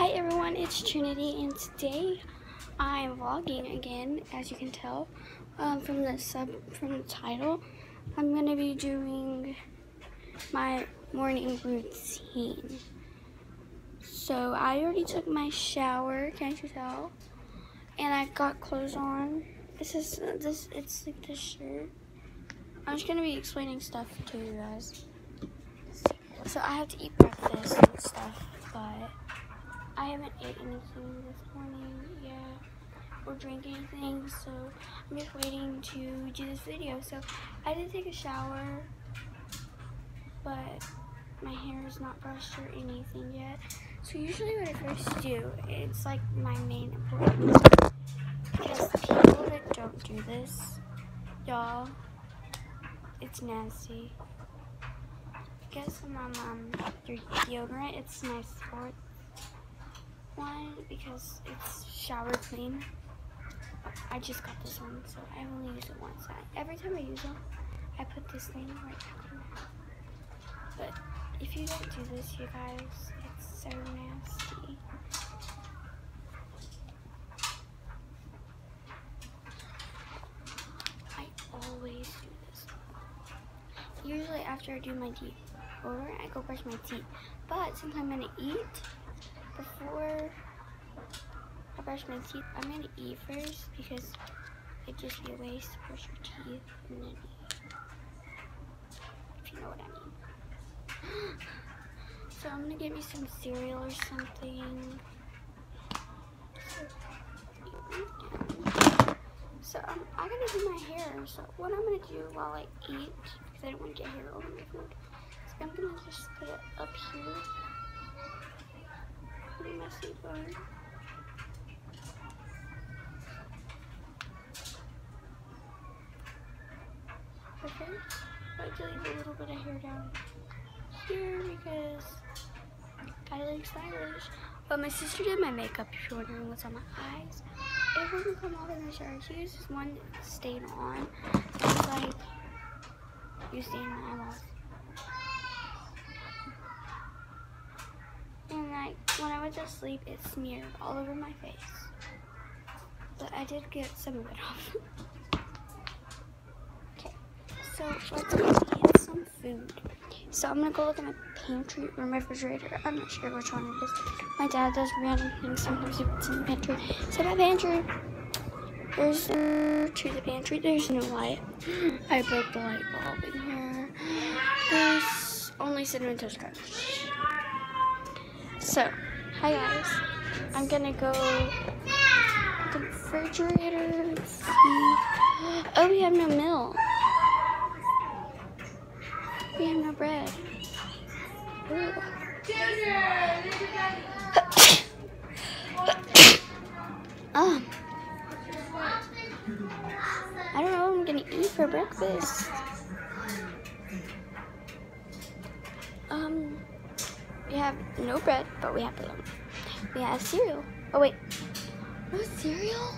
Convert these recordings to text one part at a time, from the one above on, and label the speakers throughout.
Speaker 1: Hi everyone, it's Trinity and today I'm vlogging again, as you can tell um, from the sub from the title. I'm gonna be doing my morning routine. So I already took my shower, can't you tell? And I got clothes on. This is this. It's like this shirt. I'm just gonna be explaining stuff to you guys. So I have to eat breakfast and stuff, but I haven't ate anything this morning yet or drink anything, so I'm just waiting to do this video. So I did take a shower, but my hair is not brushed or anything yet. So usually what I first do, it's like my main important because people that don't do this, y'all, it's nasty. Get some um, um your deodorant. It's nice sport one because it's shower clean. I just got this one, so I only use it once. I, every time I use them, I put this thing right back in But if you don't do this, you guys, it's so nasty. I always do this. Usually after I do my teeth over, I go brush my teeth. But since I'm gonna eat, before brush my teeth, I'm gonna eat first because it just be a waste to brush your teeth and then eat. If you know what I mean. so I'm gonna get me some cereal or something. So um, I gotta do my hair. So what I'm gonna do while I eat, because I don't want to get hair all over my food, is I'm gonna just put it up here pretty messy bun. Okay, I like to leave a little bit of hair down here because I look stylish. But my sister did my makeup if you're wondering what's on my eyes. It wouldn't come off in the shower. She uses one stain on. It's like you stain my eyeballs. And like when I went to sleep, it smeared all over my face. But I did get some of it off. okay, so let's go eat some food. So I'm gonna go look at my pantry or my refrigerator. I'm not sure which one it is. My dad does random things sometimes he puts in the pantry. So my pantry. There's uh, to the pantry. There's no light. I broke the light bulb in here. There's only cinnamon toast crunch. So, hi guys. I'm gonna go the refrigerator. See. Oh, we have no milk. We have no bread. um, I don't know what I'm gonna eat for breakfast. Um, we have no bread, but we have um, we have cereal. Oh wait, no cereal.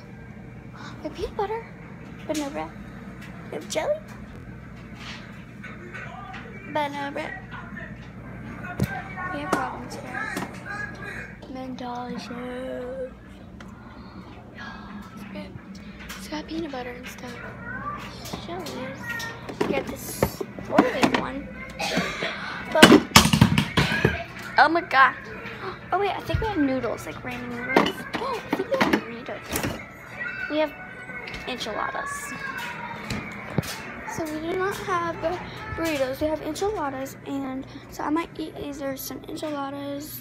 Speaker 1: We have peanut butter, but no bread. We have jelly, no. We have problems here. Mandala show. It's got peanut butter and stuff. We got this four-leaf one. But Oh my god. Oh wait, I think we have noodles, like ramen noodles. Oh, I think we have burritos. We have enchiladas. So we do not have burritos, we have enchiladas, and so I might eat either some enchiladas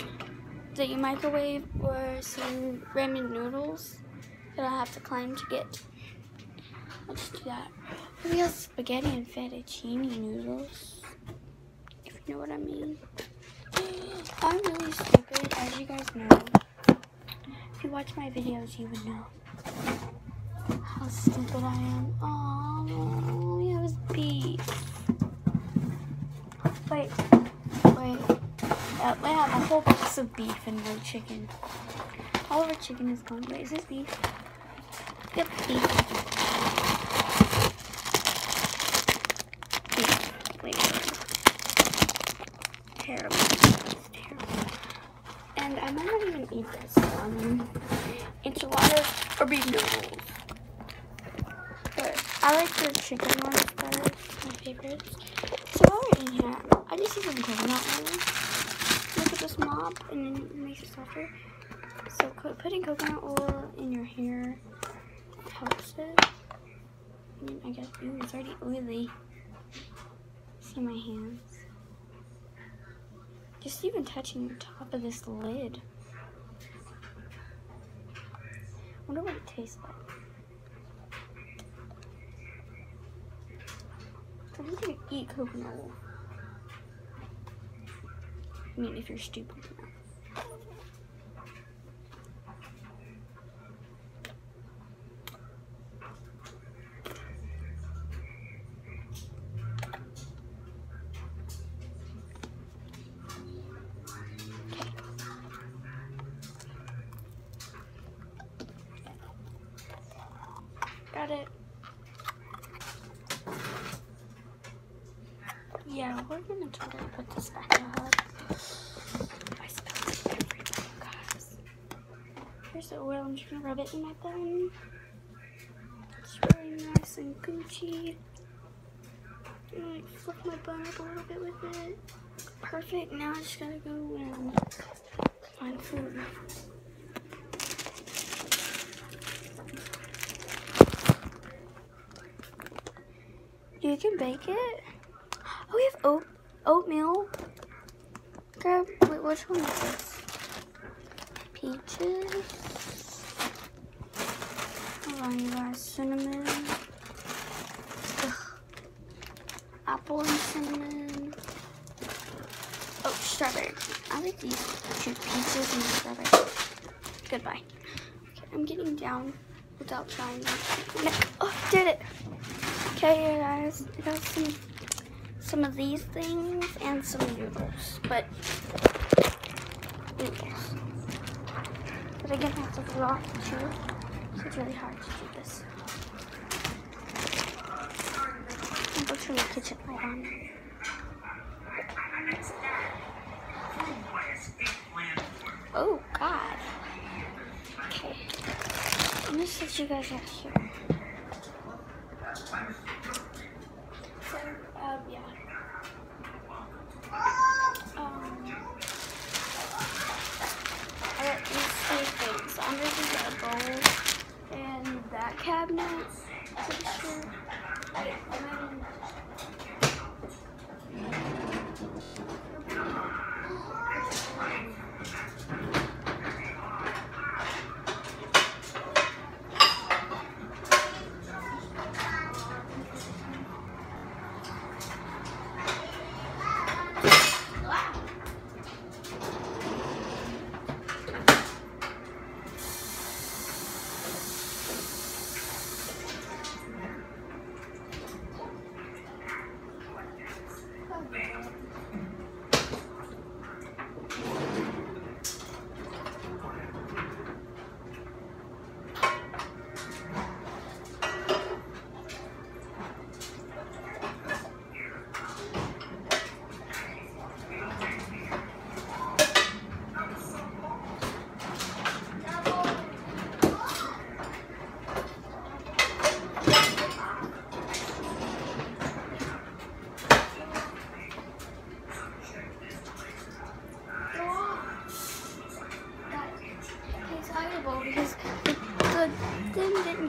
Speaker 1: that you microwave or some ramen noodles that I have to climb to get. I'll just do that. We have spaghetti and fettuccine noodles, if you know what I mean. I'm really stupid, as you guys know. If you watch my videos, you would know how stupid I am. Oh, have beef. Wait, wait. Uh, we have a whole box of beef and no chicken. All of our chicken is gone. Wait, is this beef? Yep, beef. Beef. Wait. Terrible. Terrible. And I might not even eat this. Um, enchiladas or beef noodles. But I like the chicken ones favorites. So while we're in here, I just use some coconut oil. Look at this mop and it makes it softer. So putting coconut oil in your hair helps it. I mean, I guess, ooh, it's already oily. See my hands. Just even touching the top of this lid. I wonder what it tastes like. I think you eat coconut oil. I mean, if you're stupid enough. Got it. Yeah, we're gonna try to put this back up. I spilled everything, guys. Here's the oil. I'm just gonna rub it in my bun. It's really nice and Gucci. And like flip my bun up a little bit with it. Perfect. Now I just gotta go and find food. You can bake it. Oh, we have oat oatmeal. Grab. Wait, which one is this? Peaches. Hold on, you guys. Cinnamon. Ugh. Apple and cinnamon. Oh, strawberry. I like these two peaches and strawberry. Goodbye. Okay, I'm getting down without trying. Oh, did it. Okay, guys, I got some some of these things and some noodles, but noodles. But again, I have to go off too, so it's really hard to do this. I'm going to turn the kitchen light on. Oh God. Okay. Let me set you guys up here. Cabinets. Pretty sure.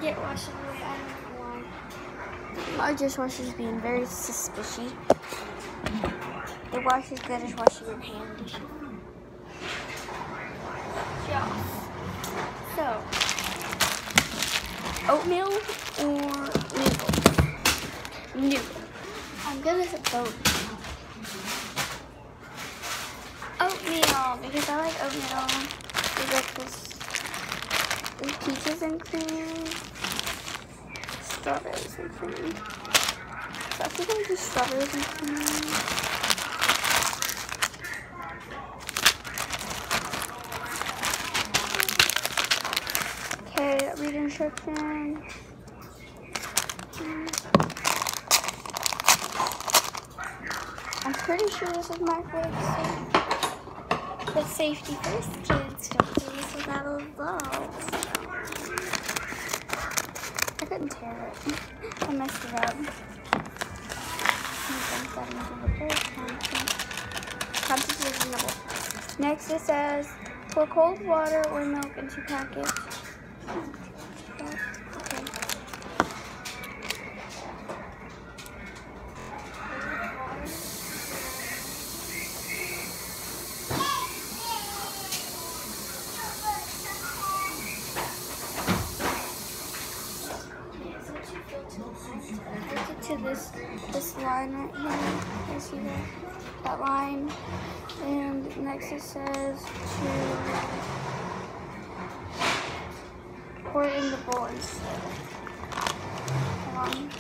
Speaker 1: get washed away. I don't know why. My is being very suspicious. It washes good as washing your hand dishes. Yeah. So, oatmeal or noodle? Noodle. I'm gonna say both. Oatmeal, because I like oatmeal. It's like this with peaches and cream strawberries and cream. So I think I'm just strawberries and cream. Okay, read instructions. I'm pretty sure this is my favorite. But safety first, kids. Don't do this without adults. I Reasonable. Next it says, pour cold water or milk into package. To this this line right here. You see that? That line. And next it says to pour in the bowl instead. Um,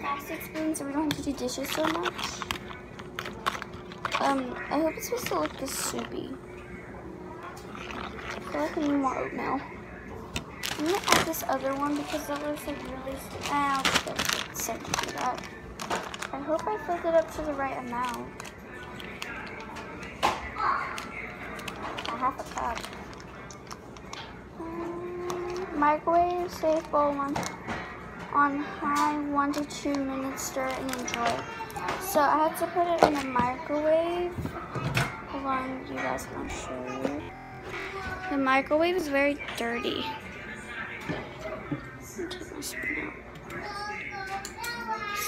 Speaker 1: plastic spoons so we don't have to do dishes so much. Um, I hope it's supposed to look this soupy need more oatmeal. I'm gonna add this other one because that looks like really, I'll just set to that. I hope I filled it up to the right amount. A half a cup. Um, microwave safe bowl one on high one to two minutes stir and enjoy. So I had to put it in the microwave. Hold on, you guys can show you. The microwave is very dirty.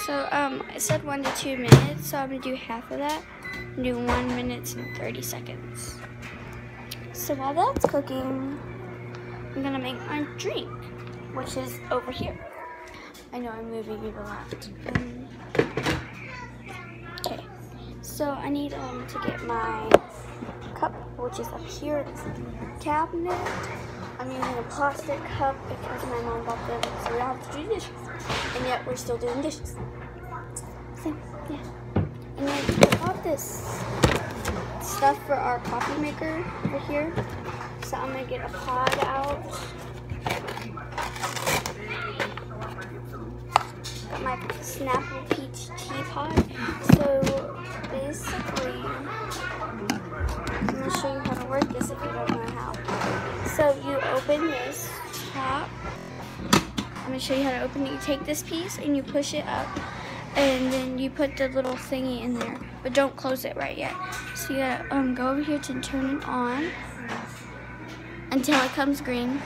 Speaker 1: So um, it said one to two minutes, so I'm gonna do half of that. do one minute and 30 seconds. So while that's cooking, I'm gonna make my drink, which is over here. I know I'm moving a lot. Um, okay, so I need um, to get my cup, which is up here in this cabinet. I'm using a plastic cup because my mom bought them, so we don't have to do dishes. And yet we're still doing dishes. So, yeah. And then we got this stuff for our coffee maker over here. So I'm gonna get a pod out. Got my Snapple Peach teapot. So basically, show you how to work this if you don't know how. So you open this top. I'm going to show you how to open it. You take this piece and you push it up and then you put the little thingy in there. But don't close it right yet. So you gotta um, go over here to turn it on until it comes green.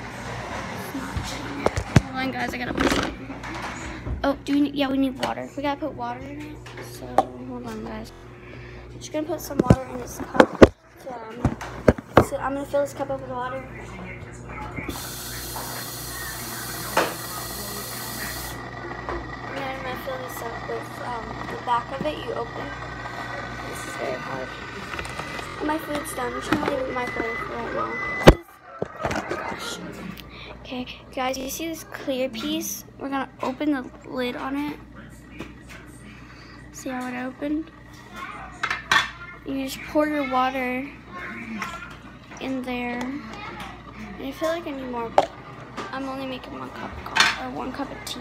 Speaker 1: Hold on guys, I gotta push it. Oh, do we need, yeah, we need water. We gotta put water in it. So hold on guys. Just gonna put some water in this cup. So, um, so I'm gonna fill this cup up with water. And I'm gonna fill this up with um, the back of it. You open. This is very hard. My food's done. I'm just gonna leave it the microwave right now. Okay, guys, you see this clear piece? We're gonna open the lid on it. See how it opened? You just pour your water in there. And I feel like I need more. I'm only making one cup of coffee, or one cup of tea.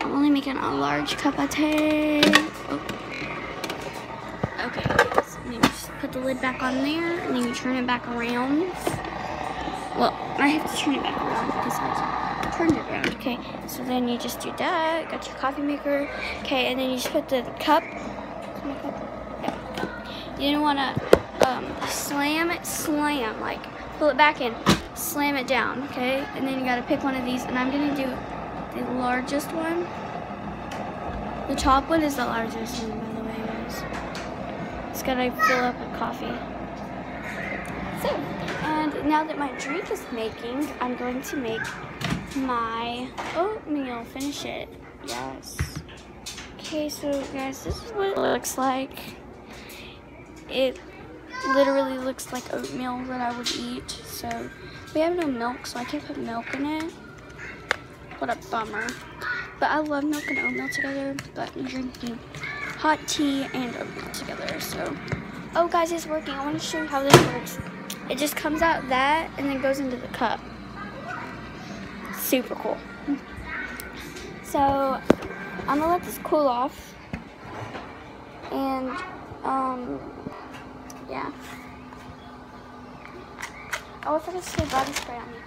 Speaker 1: I'm only making a large cup of tea. Oh. Okay, so you just put the lid back on there, and then you turn it back around. Well, I have to turn it back around because I turned it around. Okay, so then you just do that. Got your coffee maker. Okay, and then you just put the cup you don't want to um, slam it, slam, like pull it back in, slam it down, okay? And then you got to pick one of these, and I'm going to do the largest one. The top one is the largest one, by the way, guys. It's going to fill up with coffee. So, and now that my drink is making, I'm going to make my oatmeal. Finish it. Yes. Okay, so guys, this is what it looks like it literally looks like oatmeal that I would eat. So we have no milk, so I can't put milk in it. What a bummer. But I love milk and oatmeal together, but I'm drinking hot tea and oatmeal together. So, oh guys, it's working. I want to show you how this works. It just comes out that and then goes into the cup. Super cool. So, I'm gonna let this cool off. And, um, yeah. Oh, I forgot to say body spray on me.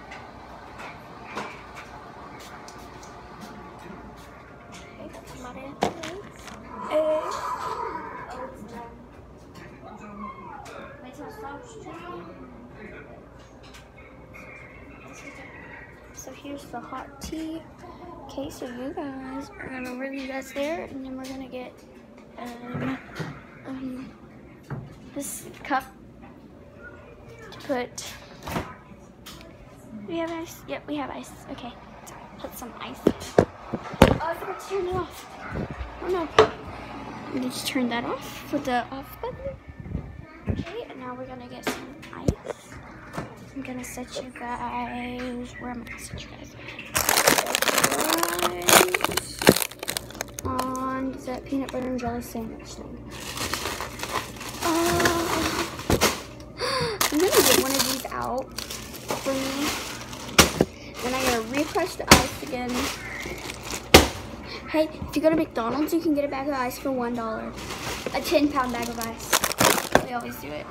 Speaker 1: So here's the hot tea. Okay, so you guys are gonna leave that's there, and then we're gonna get um, this cup to put. We have ice. Yep, we have ice. Okay, put some ice. Oh, I forgot to turn it off. Oh no. Let me just turn that off with the off button. Okay, and now we're gonna get some ice. I'm gonna set you guys. Where am I gonna set you guys? On that peanut butter and jelly sandwich thing. Uh, I'm gonna get one of these out for me. Then I'm gonna refresh the ice again. Hey, if you go to McDonald's, you can get a bag of ice for one dollar. A 10 pound bag of ice. We always do it.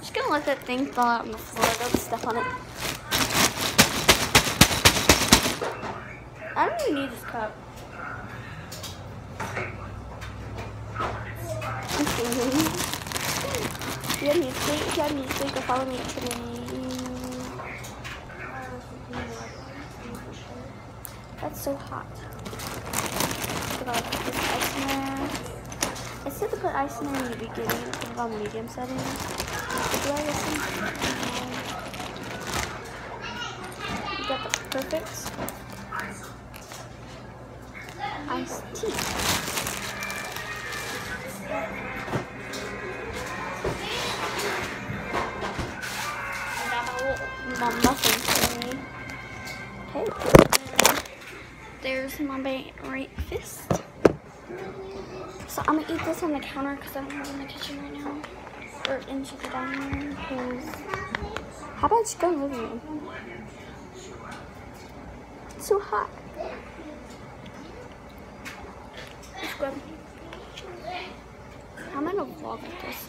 Speaker 1: Just gonna let that thing fall out on the floor. Don't step on it. I don't even need this cup. I'm kidding. Music, if you have music, go follow me today. That's so hot. I ice said to put ice in there in the beginning, put it on medium setting. Do I listen? You got the perfect iced tea. My muffin tray. Okay. There's my right fist. So I'm gonna eat this on the counter because I don't have it in the kitchen right now. Or into the dining room because how about you go in the living room? It's so hot. It's good. I'm gonna vlog with this.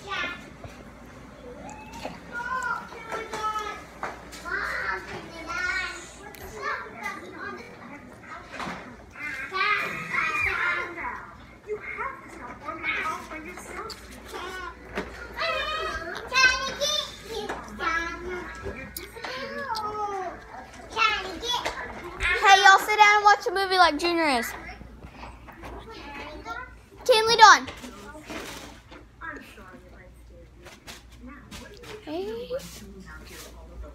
Speaker 1: Hey, y'all sit down and watch a movie like Junior is. Team lead on. Okay.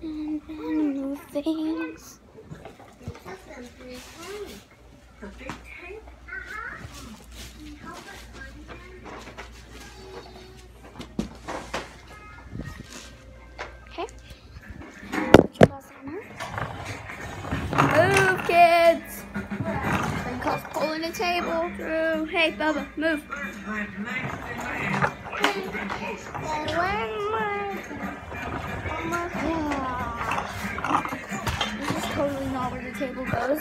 Speaker 1: And then move things. On her. Move, kids. Pulling the table through. Hey, Bubba, move. This is totally not where the table goes,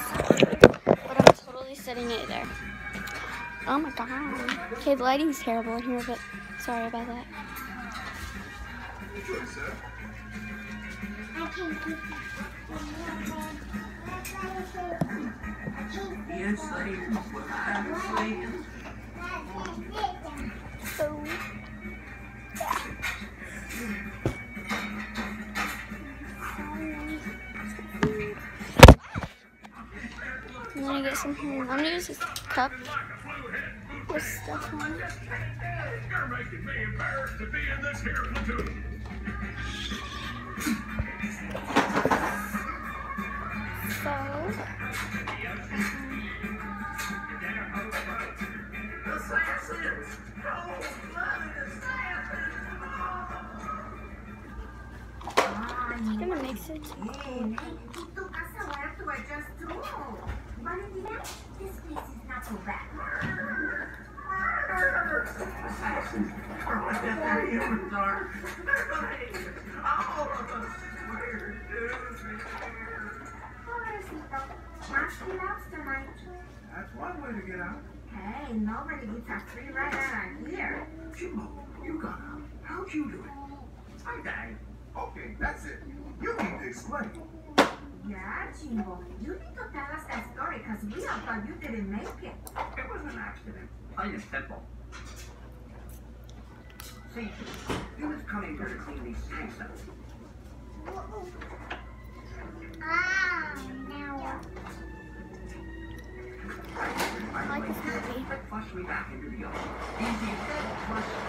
Speaker 1: Oh. Okay, the lighting's terrible in here, but sorry about that.
Speaker 2: Yes,
Speaker 1: So, I'm gonna get some. I'm gonna use this cup with stuff on it.
Speaker 3: You're making me embarrassed to be in this here platoon.
Speaker 1: So,
Speaker 2: the sense is cold-blooded as
Speaker 1: I'm gonna mix it.
Speaker 4: Tu casa left were just two. Valentina, this place is not so bad.
Speaker 2: That's one way to get out.
Speaker 4: Hey, nobody gets a free ride out here.
Speaker 2: Jimbo, you got out. How'd you do it?
Speaker 3: Hi, Dad.
Speaker 2: Okay, that's it. You need to explain.
Speaker 4: Yeah, Jimbo, you need to tell us that story because we all thought you didn't make it.
Speaker 3: It was an accident. Plain and simple. See, he was coming here to clean these tanks up. Flush me back into the ocean. Easy as that, flush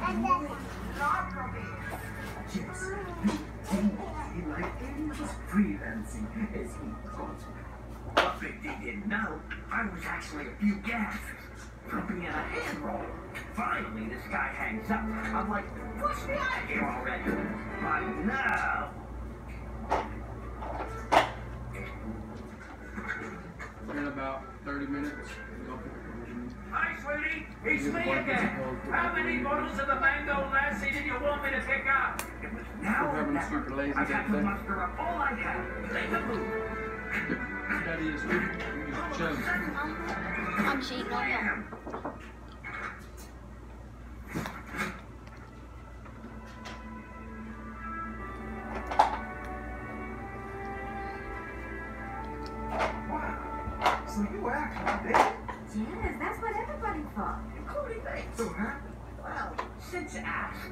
Speaker 4: And not from it.
Speaker 2: Yes. He like Eddie was freelancing as he calls it.
Speaker 3: They didn't know, I was actually a few from being a hand roll. Finally, this guy hangs up. I'm like, push me out of here already. But no.
Speaker 5: About 30 minutes.
Speaker 6: Hi, sweetie. It's me again. How many bottles of the mango lassi did you want me to pick up?
Speaker 3: It was now
Speaker 5: We're
Speaker 3: or
Speaker 5: having a
Speaker 3: never.
Speaker 5: super lazy
Speaker 3: I've had
Speaker 5: day
Speaker 3: to muster up all I have. Make a move.
Speaker 5: Daddy is just chilling.
Speaker 1: I'm cheating on him.
Speaker 3: Bam.
Speaker 2: Wow. So you actually did?
Speaker 4: Yes, that's what everybody thought.
Speaker 3: Including me.
Speaker 2: So happy.
Speaker 3: Well, since you asked.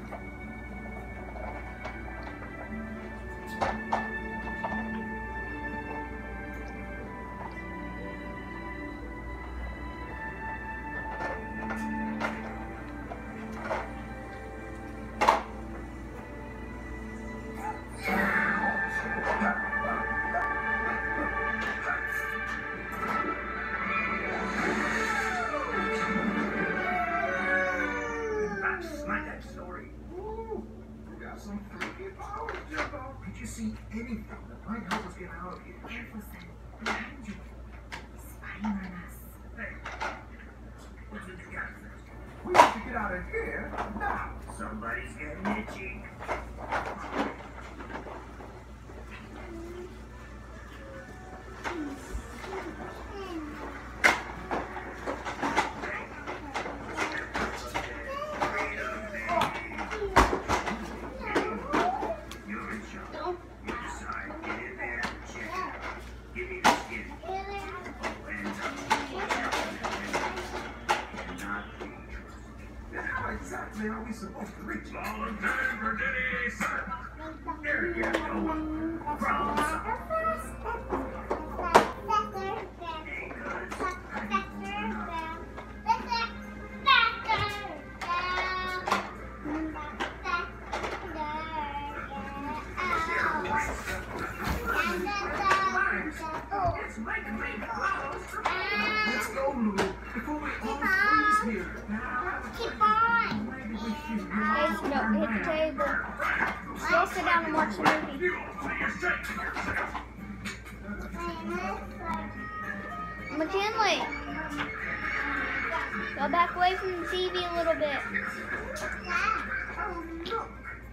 Speaker 2: We supposed to reach
Speaker 3: for duty, sir. There you go. Problem
Speaker 2: Let's go, Lulu, before we all freeze here. We should
Speaker 1: Guys, no, hit the table. Go sit down and watch the movie.
Speaker 3: You all play your straight to yourself.
Speaker 1: McKinley, go back away from the TV a little bit.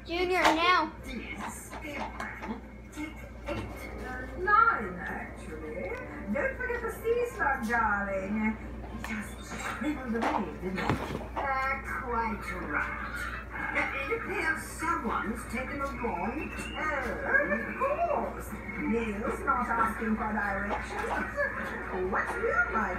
Speaker 1: Junior, now.
Speaker 4: Nine, actually. Don't forget the sea slug, darling. He just scribbled away, didn't he? Uh, quite right. It appears someone's taken a wrong turn. Of course. Neil's not asking for directions. What's new, my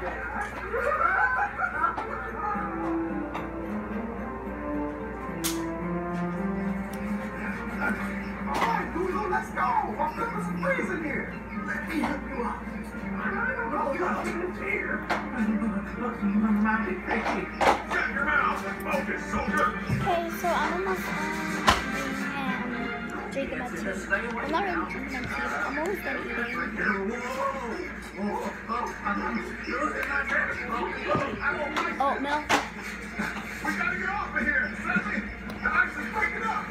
Speaker 2: Alright, Google, let's go! I'm cooking some freezing here. Let me help you out. I don't know nothing here. Shut your mouth and focus, soldier.
Speaker 1: Okay, so I'm almost done um, drinking my tea. I'm not really drinking my tea, but I'm almost done eating. Oatmeal.
Speaker 2: We gotta get off of here. Sammy, the ice is breaking up.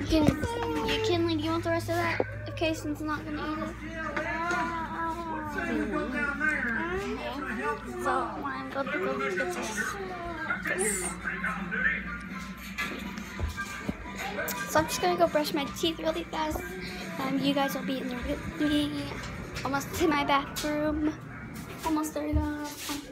Speaker 2: You
Speaker 1: can, you can, like, you want the rest of that? If Kason's not gonna eat it. So I'm going to go get this. So I'm just gonna go brush my teeth really fast. Um, you guys will be in there with. Almost to my bathroom. Almost there, guys.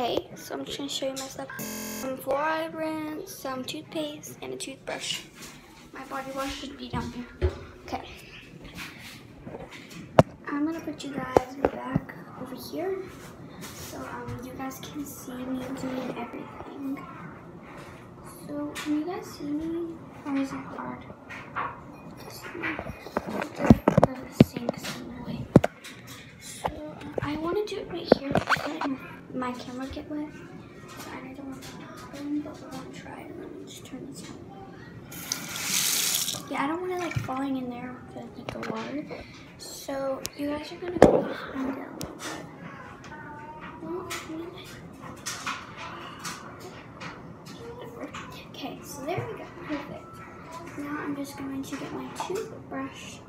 Speaker 1: Okay, so I'm just gonna show you my stuff. Some fluoride rinse, some toothpaste, and a toothbrush. My body wash should be down here. Okay. I'm gonna put you guys back over here so um, you guys can see me doing everything. So can you guys see me? Or is it hard? My camera get wet. So I don't want that to happen, but we're gonna try it. Let me just turn this on. Yeah, I don't want it like falling in there with like the water. So you guys are gonna go behind it a little bit. Okay, so there we go. Perfect. Now I'm just going to get my toothbrush.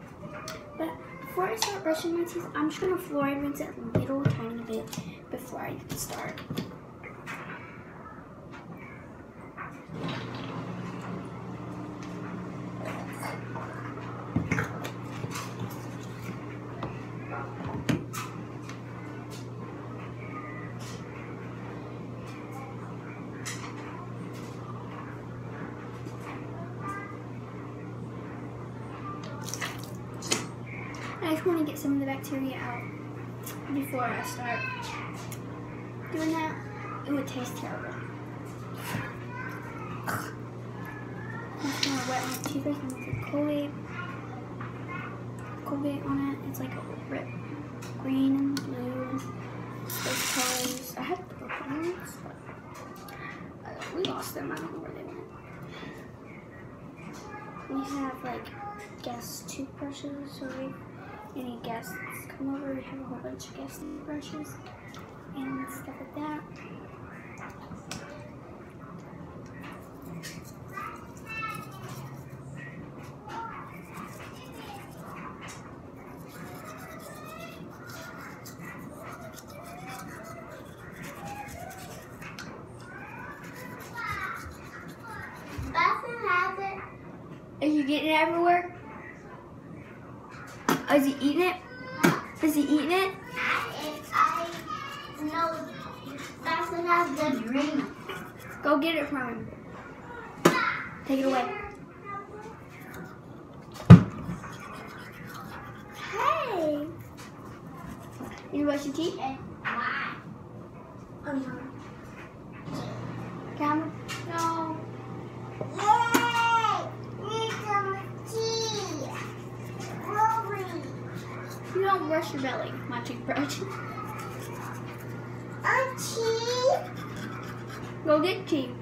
Speaker 1: But before I start brushing my teeth, I'm just going to fluoride rinse it a little tiny bit before I start. I just want to get some of the bacteria out before I start doing that. It would taste terrible. I'm just gonna wet my toothpaste and put Colgate, Colgate on it. It's like a red, green and blue. Those colors. I had purple ones, but uh, we lost them. I don't know where they went. We have like guest toothbrushes, so if any guests come over, we have a whole bunch of guest toothbrushes and stuff like that.
Speaker 7: Basson has it.
Speaker 1: Is he getting it everywhere? Oh, is he eating it? Is he eating it?
Speaker 7: If I know Basson has the drink.
Speaker 1: Go get it from him. Take it away. Hey. You brush your teeth? Um, Camera? No. You don't brush your belly. My toothbrush. Go get tea.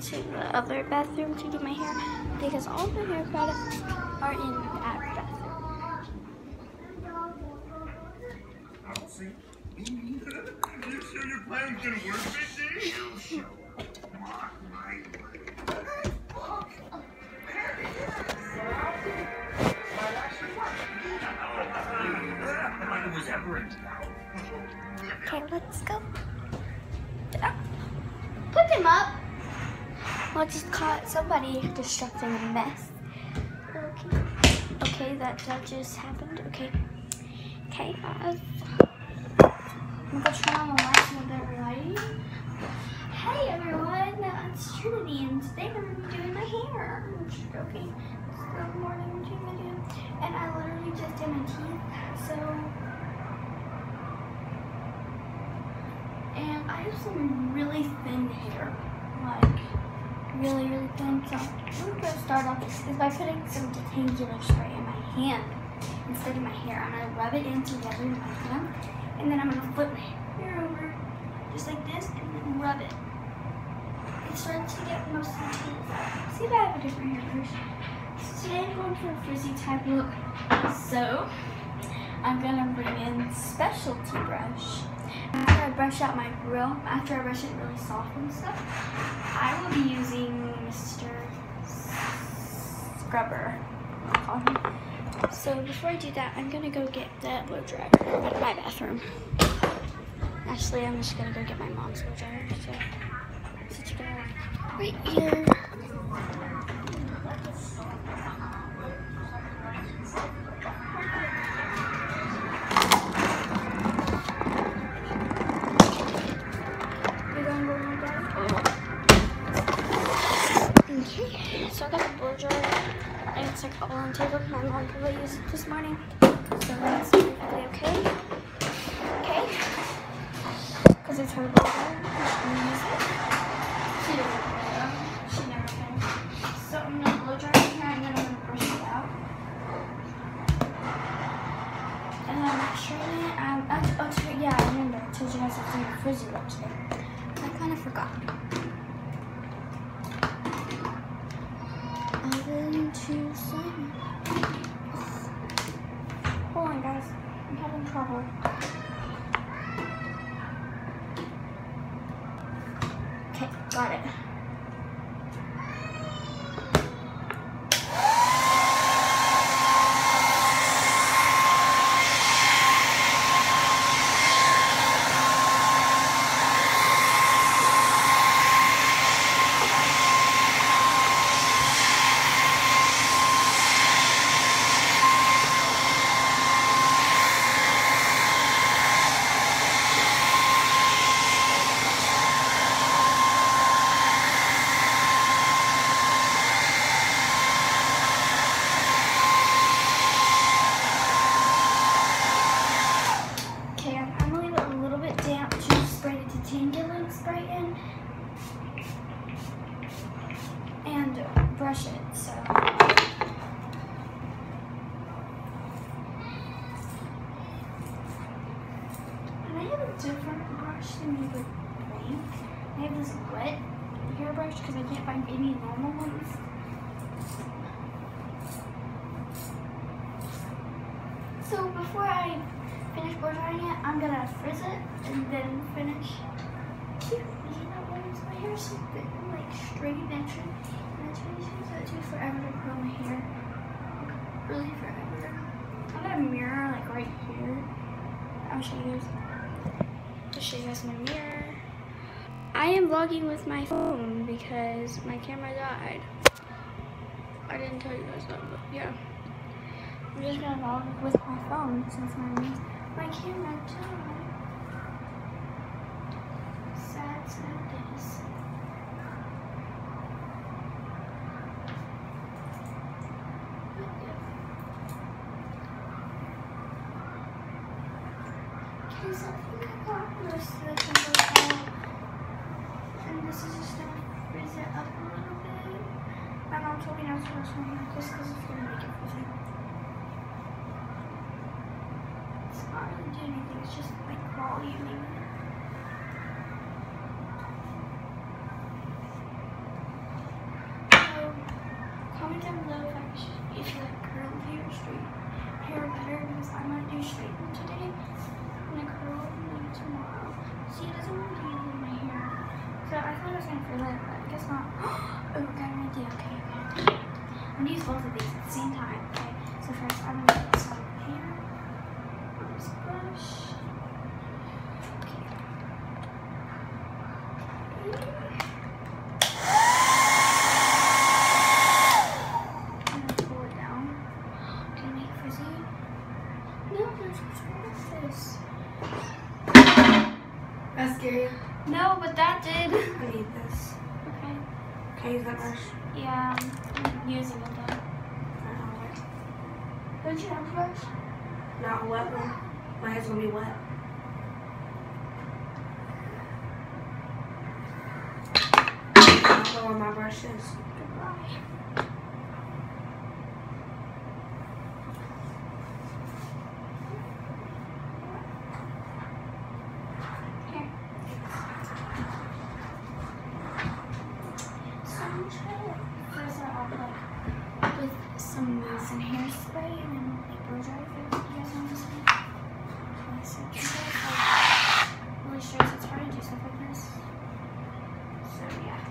Speaker 1: To the other bathroom to do my hair because all the hair products are in that bathroom. caught somebody destructing a mess. Okay. Okay, that, that just happened. Okay. Okay. I'm gonna turn on the lights a bit lighting. Hey everyone, it's Trinity and today I'm gonna be doing my hair. I'm just joking. It's the morning routine video. And I literally just did my teeth, so and I have some really thin hair, like really, really thin. So I'm gonna start off is by putting some detangler spray in my hand instead of my hair. I'm gonna rub it in together in my hand, and then I'm gonna flip my hair over just like this, and then rub it. It starts to get most of the. See if I have a different hair brush. So today I'm going for a frizzy type look. So I'm gonna bring in specialty brush. After I brush out my grill, after I brush it really soft and stuff, I will be using Mr. Scrubber. So before I do that, I'm gonna go get the blow dryer out of my bathroom. Actually, I'm just gonna go get my mom's blow dryer. So, it's gonna right here. So I got the blow dryer and it's like all on table. My mom probably used it this morning. So that's perfectly okay. Okay? Because it's her blow dryer. She doesn't blow dryer. She never can. So I'm gonna blow dry it here and then I'm gonna brush it out. And then I'm straightening it. Um, oh, to, yeah, I remember. I told you guys I was doing a frizzy today. I kind of forgot. Oven to slime. Hold on, guys. I'm having trouble. Okay, got it. Okay, I'm, I'm gonna leave it a little bit damp to spray the detangling spray in and uh, brush it. So. And I have a different brush. I have this wet hairbrush because I can't find any normal ones. So before I finish blow drying it, I'm gonna frizz it and then finish. Cute, you know what? My hair is so big and like straight and naturally. And I try to use that too forever to curl my hair. Like, really forever. I got a mirror like right here. I'll show you guys. Show you guys my mirror. I am vlogging with my phone because my camera died. I didn't tell you guys that, but yeah. I'm just gonna vlog with my phone since my my camera died. Sad, sad days. Okay, so I think I got most of the numbers out. And this is just gonna freeze it up a little bit. My mom told me not to brush my hair just because it's gonna make it frizzy. It's not really doing anything, it's just like voluming it. So, comment down below if, I should, if you like curly hair or straight hair better because I might do straight one today. I'm gonna curl maybe tomorrow. See, it doesn't want to do my hair. So I thought I was gonna frizz it, but I guess not. oh, got an idea. Okay, okay. I'm gonna use both of these at the same time. Okay, so first I'm gonna get some hair on this brush. I'm gonna pull it down. Do you make it frizzy? No, that's what's this.
Speaker 8: That's scary.
Speaker 1: No, but that did.
Speaker 8: I need this.
Speaker 1: Okay.
Speaker 8: Can I use that brush?
Speaker 1: Yeah, I'm using it though.
Speaker 8: I don't know where.
Speaker 1: Don't brush?
Speaker 8: Not a wet one. My hair's gonna be wet. I don't know where my brush is.
Speaker 1: Goodbye. Here. So I'm trying to frizz it up like with some mousse and hairspray and then like blow dry it. You guys know what I'm saying? Okay, so keep it like really straight. So it's hard to do stuff like this. So yeah.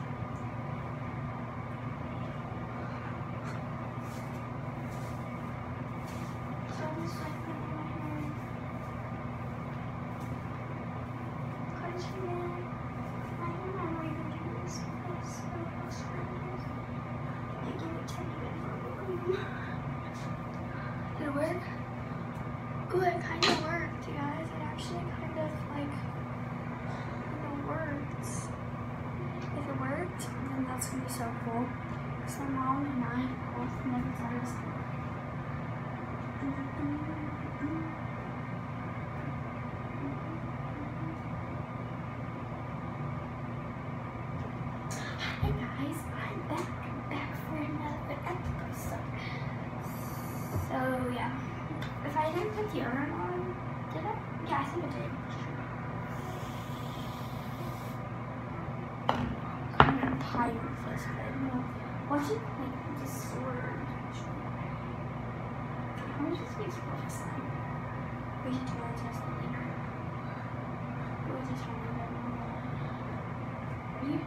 Speaker 1: So I'm just like putting my hair. Crunching it. My hair might not even do this. This so frustrating. I give it tiny bit more room. Did it work? Ooh, it kind of worked, you guys. It actually kind of like kind of works. If it worked, then that's gonna be so cool. My mom and I both never thought it was Hey guys, I'm back, back for another episode. So yeah, if I didn't put the urn on, did I? Yeah, I think I did. I'm kind of tired of this, but watching like this sword. How much is this for slime? We should try to test it later. We'll just try to Ready?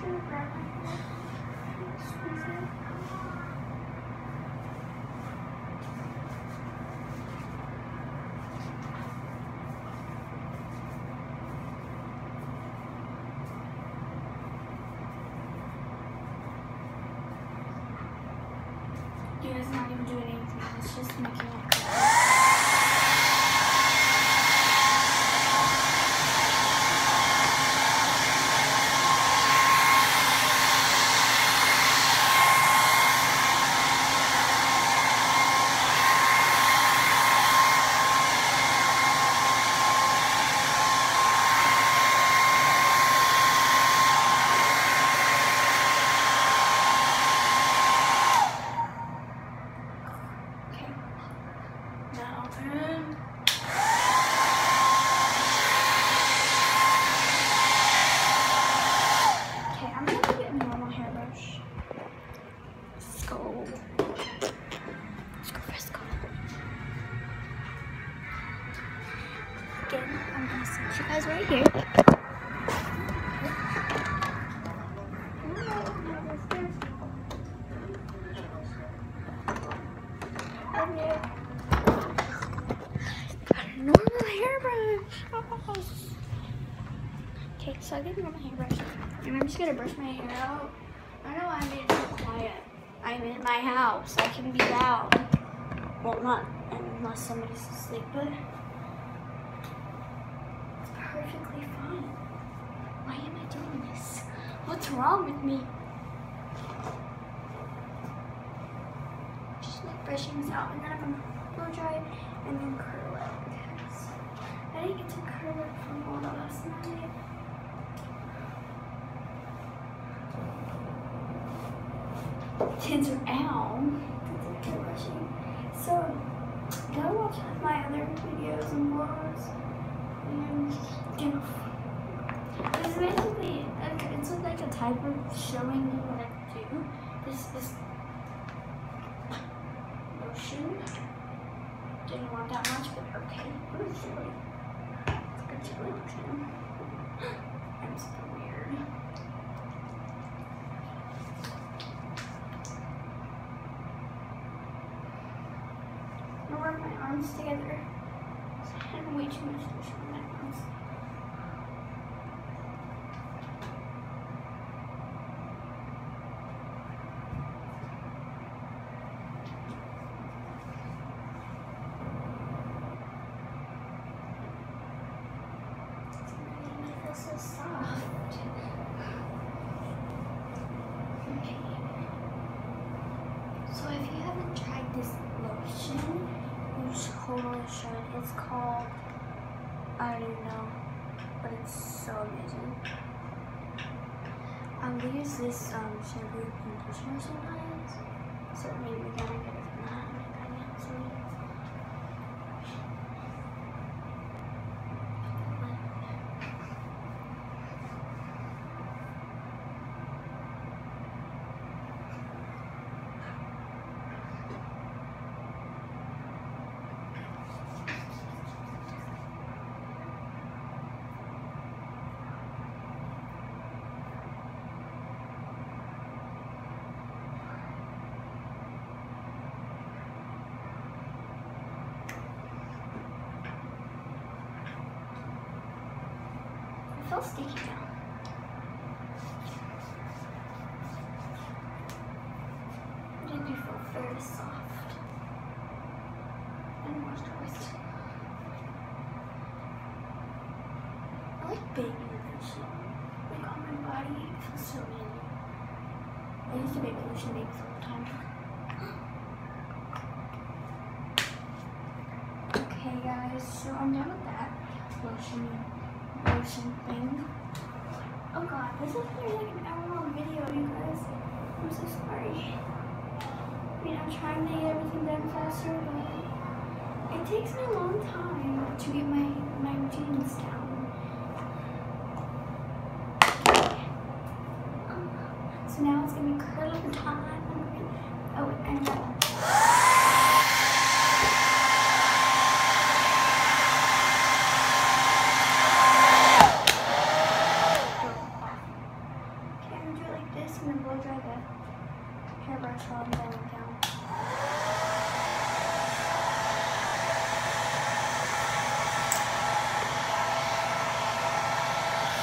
Speaker 1: Should grab my? Squeeze it. You guys not even doing anything. It's just making it color. Okay. Now turn. Okay, I'm gonna get a normal hairbrush. Let's go. Let's go, let's go. Again, I'm gonna set you guys right here. Okay. Got a normal hairbrush. Okay, so I get a normal hairbrush. And I'm just gonna brush my hair out. I know I made it so quiet. I'm in my house. I can be loud. Well, not unless somebody's asleep, but it's perfectly fine. Why am I doing this? What's wrong with me? just like brushing this out and then I'm gonna blow dry and then curl it because I didn't get to curl it from all the last night. Kids are brushing. So go watch my other videos and vlogs and you know it's basically it's like a type of showing you what I do. This is lotion. Didn't want that much, but okay. What is chili? A chili lotion. I'm super weird. I'm gonna rub my arms together. I had way too much on my arms. It feels so soft. Okay. So if you haven't tried this lotion, you totally should. It's called, I don't know, but it's so amazing. Um, we use this um, shampoo and conditioner sometimes, so maybe we gotta get it from that. and I got it, so- Feels sticky. It did you feel very soft and moisturized. I like baby lotion. Like on my body, it feels so amazing. I used to make lotion babies all the time. Okay, guys, so I'm done with that lotion thing. Oh god, this is like an hour long video, you guys. I'm so sorry. I mean, I'm trying to get everything done faster, but it takes me a long time to get my, my routines down. Um, so now it's gonna be curling time. Oh, and uh, Okay, I'm gonna do it like this and then blow dry the hairbrush while I'm blowing down.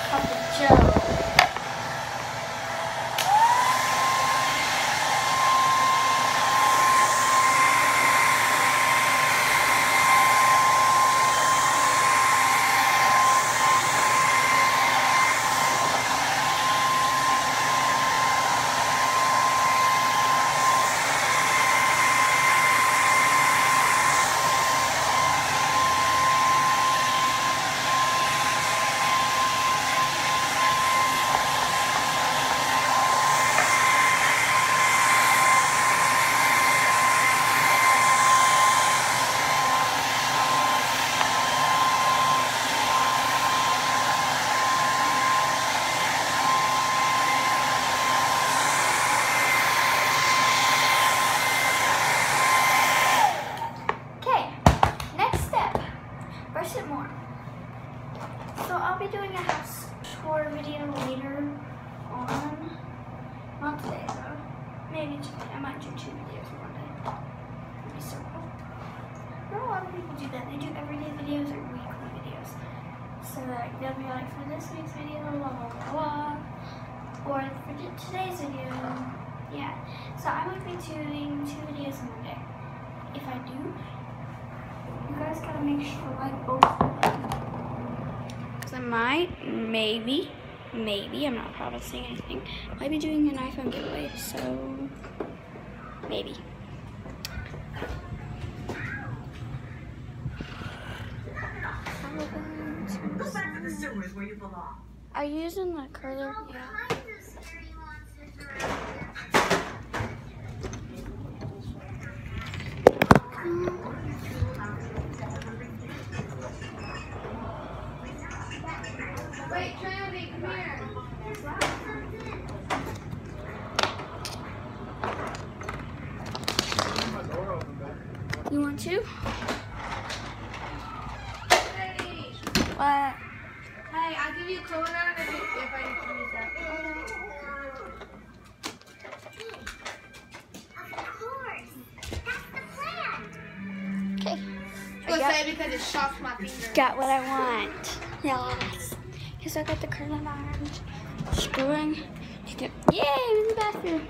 Speaker 1: Papa Joe. Okay, next step, brush it more. So I'll be doing a house tour video later on, not today though, maybe today, I might do two videos one day. That'd be so cool. Not a lot of people do that, they do everyday videos or weekly videos. So they'll be like, for this week's video, blah blah blah blah, or for today's video, yeah. So I might be doing two videos in one day. If I do, you guys gotta make sure like both of them. Cause I might, maybe, maybe, I'm not promising anything. I might be doing an iPhone giveaway, so maybe.
Speaker 4: Go back to the sewers where you
Speaker 1: Are you using the curler? Yeah. Got what I want. Yes. Because I got the curling iron. Screwing. Yay, in the bathroom.